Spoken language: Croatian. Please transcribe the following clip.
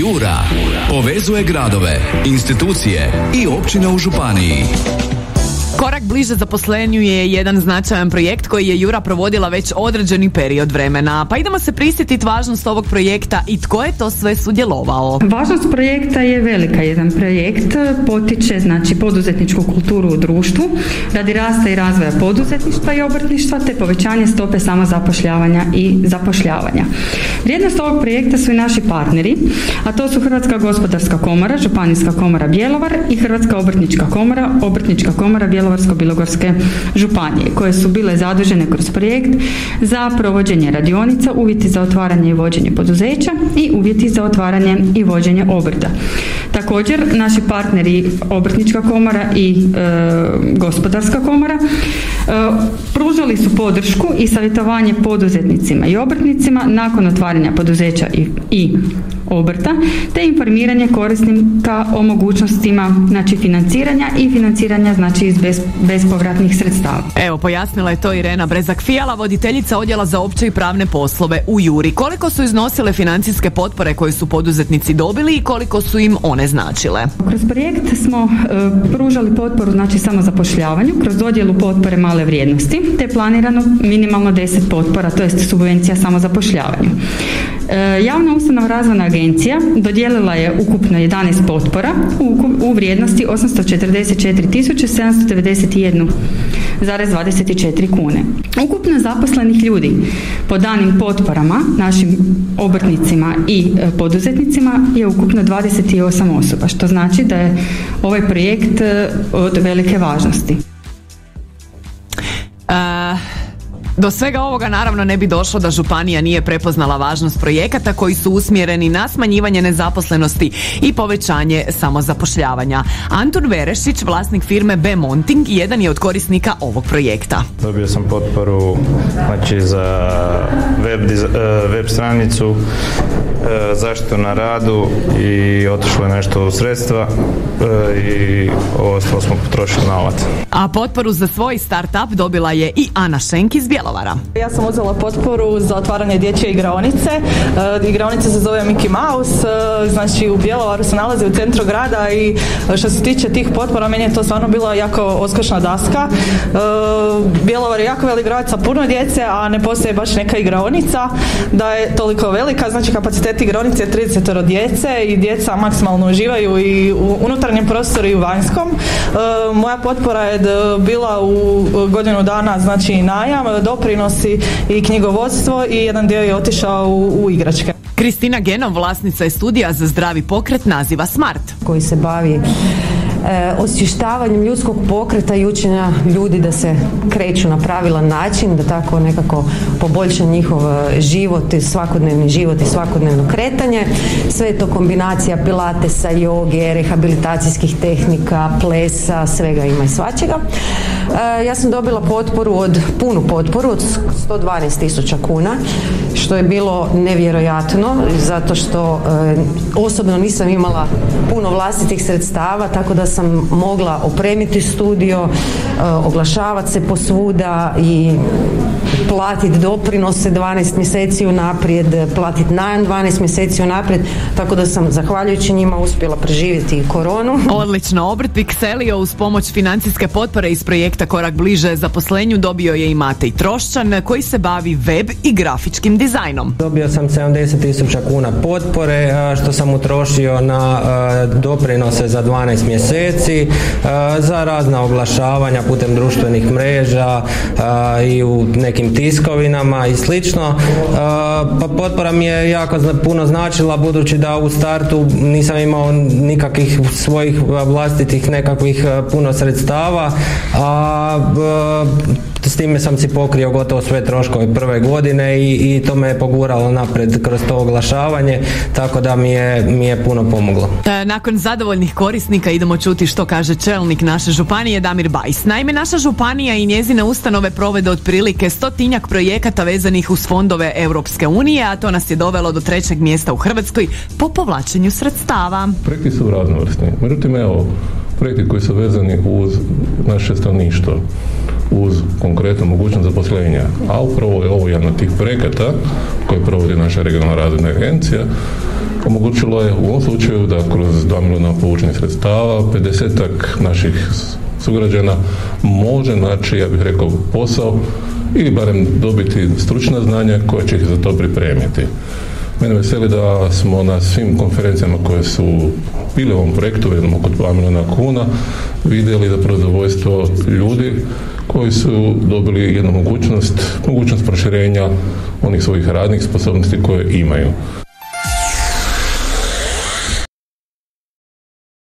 Jura povezuje gradove, institucije i općine u Županiji. Korak bliže zaposlenju je jedan značajan projekt koji je Jura provodila već određeni period vremena. Pa idemo se prisjetiti važnost ovog projekta i tko je to sve sudjelovao. Važnost projekta je velika. Jedan projekt potiče znači poduzetničku kulturu u društvu radi rasta i razvoja poduzetništva i obrtništva te povećanje stope samozapošljavanja i zapošljavanja. Vrijednost ovog projekta su i naši partneri, a to su Hrvatska gospodarska komora, Županijska komora Bjelovar i Hrvatska obrtnička komora, Obrtnička komora Bjelovarsko-bilogorske županije, koje su bile zadužene kroz projekt za provođenje radionica, uvjeti za otvaranje i vođenje poduzeća i uvjeti za otvaranje i vođenje obrta. Također, naši partneri Obrtnička komora i e, Gospodarska komora e, pružali su podršku i savjetovanje poduzetnicima i obrtnicima nakon otvaranja poduzeća i, i obrta, te informiranje korisnika o mogućnostima znači financiranja i financiranja znači iz bez, bespovratnih sredstava. Evo, pojasnila je to Irena Brezak-Fijala, voditeljica odjela za opće i pravne poslove u Juri. Koliko su iznosile financijske potpore koje su poduzetnici dobili i koliko su im one značile? Kroz projekt smo e, pružali potporu znači samo zapošljavanju kroz dodjelu potpore male vrijednosti, te planirano minimalno 10 potpora, to jest subvencija samo zapošljavanju. E, javna ustanova razvojna agencija dodijelila je ukupno 11 potpora u, vrijednosti 847.791,24 kune. Ukupno zaposlenih ljudi po danim potporama našim obrtnicima i e, poduzetnicima je ukupno 28 osoba, što znači da je ovaj projekt e, od velike važnosti. Do svega ovoga naravno ne bi došlo da županija nije prepoznala važnost projekata koji su usmjereni na smanjivanje nezaposlenosti i povećanje samozapošljavanja. Antun Verešić, vlasnik firme B Monting, jedan je od korisnika ovog projekta. Dobio sam potporu znači, za web, e, web stranicu, e, zaštitu na radu i otišlo je nešto u sredstva e, i ostalo smo potrošili na A potporu za svoj startup dobila je i Ana Šenk iz Bjelovara. Ja sam uzela potporu za otvaranje dječje igraonice. E, igraonica se zove Mickey Mouse, e, znači u Bjelovaru se nalazi u centru grada i što se tiče tih potpora, meni je to stvarno bila jako oskošna daska. E, Bjelovar je jako velik grad sa puno djece, a ne postoji baš neka igraonica da je toliko velika, znači kapacitet igraonice je 30 djece i djeca maksimalno uživaju i u unutarnjem prostoru i u vanjskom. Moja potpora je bila u godinu dana znači najam, doprinosi i knjigovodstvo i jedan dio je otišao u, u igračke. Kristina Genom, vlasnica je studija za zdravi pokret naziva Smart. Koji se bavi osvještavanjem ljudskog pokreta i učenja ljudi da se kreću na pravilan način, da tako nekako poboljša njihov e, život, svakodnevni život i svakodnevno kretanje. Sve je to kombinacija pilatesa, joge, rehabilitacijskih tehnika, plesa, svega ima i svačega. E, ja sam dobila potporu od, punu potporu od 112 tisuća kuna, što je bilo nevjerojatno, zato što osobno nisam imala puno vlastitih sredstava, tako da sam mogla opremiti studio, e, oglašavati se posvuda i platiti doprinose 12 mjeseci unaprijed, platiti najam 12 mjeseci unaprijed, tako da sam zahvaljujući njima uspjela preživjeti i koronu. Odlično, obrt selio uz pomoć financijske potpore iz projekta Korak bliže zaposlenju dobio je i Matej Trošćan koji se bavi web i grafičkim dizajnom. Dobio sam 70 tisuća kuna potpore što sam utrošio na doprinose za 12 mjeseci, za razna oglašavanja putem društvenih mreža i u nekim tiskovinama i slično. Pa potpora mi je jako puno značila budući da u startu nisam imao nikakvih svojih vlastitih nekakvih puno sredstava, a s time sam si pokrio gotovo sve troškove prve godine i, i to me je poguralo napred kroz to oglašavanje, tako da mi je, mi je puno pomoglo. E, nakon zadovoljnih korisnika idemo čuti što kaže čelnik naše županije Damir Bajs. Naime, naša županija i njezine ustanove provede otprilike stotinjak projekata vezanih uz fondove Europske unije, a to nas je dovelo do trećeg mjesta u Hrvatskoj po povlačenju sredstava. Projekti su raznovrsni. Međutim, evo, projekti koji su vezani uz naše stanovništvo uz konkretnu mogućnost zaposlenja. A upravo je ovo jedan od tih projekata koje provodi naša regionalna razvojna agencija omogućilo je u ovom slučaju da kroz 2 milijuna povučenih sredstava 50 naših sugrađana može naći, ja bih rekao, posao ili barem dobiti stručna znanja koja će ih za to pripremiti. Mene veseli da smo na svim konferencijama koje su bile u ovom projektu, jednom oko 2 milijuna kuna, vidjeli da zadovoljstvo ljudi koji su dobili jednu mogućnost, mogućnost proširenja onih svojih radnih sposobnosti koje imaju.